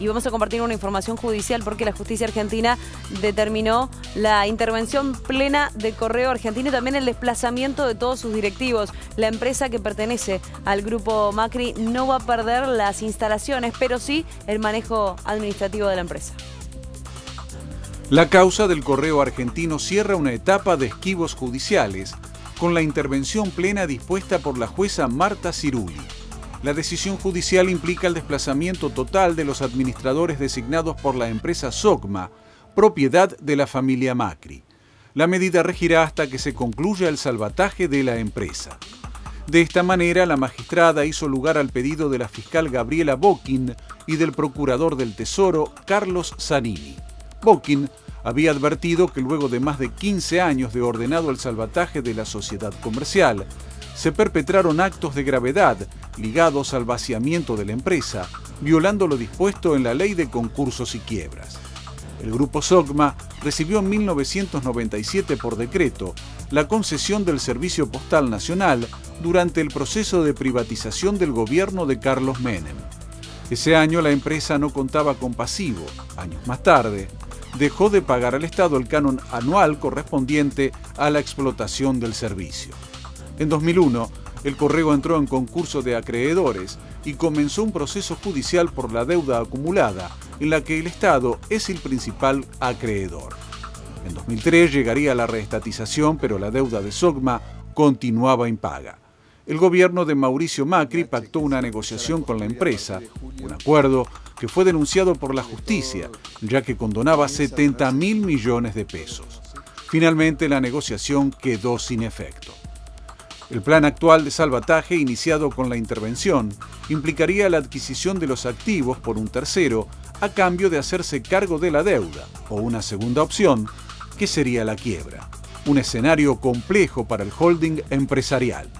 y vamos a compartir una información judicial porque la justicia argentina determinó la intervención plena de Correo Argentino y también el desplazamiento de todos sus directivos. La empresa que pertenece al grupo Macri no va a perder las instalaciones, pero sí el manejo administrativo de la empresa. La causa del correo argentino cierra una etapa de esquivos judiciales con la intervención plena dispuesta por la jueza Marta Ciruli. La decisión judicial implica el desplazamiento total de los administradores designados por la empresa SOCMA, propiedad de la familia Macri. La medida regirá hasta que se concluya el salvataje de la empresa. De esta manera, la magistrada hizo lugar al pedido de la fiscal Gabriela Bokin y del procurador del Tesoro, Carlos Zanini. Bokin había advertido que luego de más de 15 años de ordenado el salvataje de la sociedad comercial, se perpetraron actos de gravedad ligados al vaciamiento de la empresa, violando lo dispuesto en la Ley de Concursos y Quiebras. El grupo SOGMA recibió en 1997 por decreto la concesión del Servicio Postal Nacional durante el proceso de privatización del gobierno de Carlos Menem. Ese año la empresa no contaba con pasivo. Años más tarde, dejó de pagar al Estado el canon anual correspondiente a la explotación del servicio. En 2001, el correo entró en concurso de acreedores y comenzó un proceso judicial por la deuda acumulada, en la que el Estado es el principal acreedor. En 2003 llegaría la reestatización, pero la deuda de SOGMA continuaba impaga el gobierno de Mauricio Macri pactó una negociación con la empresa, un acuerdo que fue denunciado por la justicia, ya que condonaba 70 mil millones de pesos. Finalmente la negociación quedó sin efecto. El plan actual de salvataje, iniciado con la intervención, implicaría la adquisición de los activos por un tercero a cambio de hacerse cargo de la deuda, o una segunda opción, que sería la quiebra. Un escenario complejo para el holding empresarial.